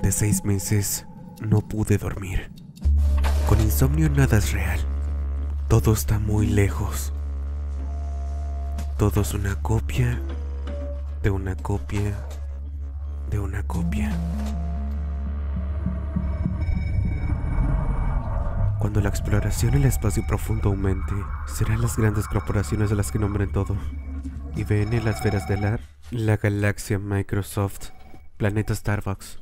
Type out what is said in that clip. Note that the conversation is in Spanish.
Durante seis meses no pude dormir. Con insomnio nada es real. Todo está muy lejos. Todo es una copia de una copia de una copia. Cuando la exploración en el espacio profundo aumente, serán las grandes corporaciones las que nombren todo. Y viene las veras de la, la galaxia Microsoft, planeta Starbucks,